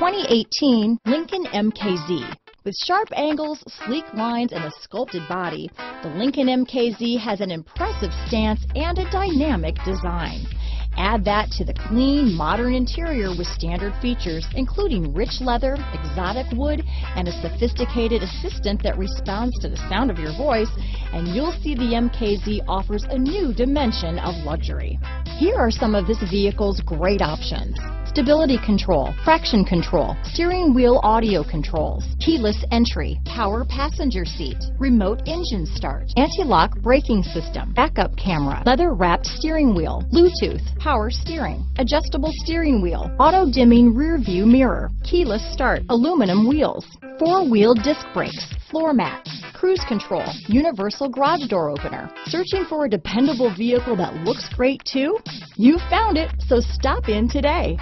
2018 Lincoln MKZ. With sharp angles, sleek lines, and a sculpted body, the Lincoln MKZ has an impressive stance and a dynamic design. Add that to the clean, modern interior with standard features, including rich leather, exotic wood, and a sophisticated assistant that responds to the sound of your voice, and you'll see the MKZ offers a new dimension of luxury. Here are some of this vehicle's great options stability control, traction control, steering wheel audio controls, keyless entry, power passenger seat, remote engine start, anti-lock braking system, backup camera, leather wrapped steering wheel, Bluetooth, power steering, adjustable steering wheel, auto dimming rear view mirror, keyless start, aluminum wheels, four wheel disc brakes, floor mats, cruise control, universal garage door opener. Searching for a dependable vehicle that looks great too? You found it, so stop in today.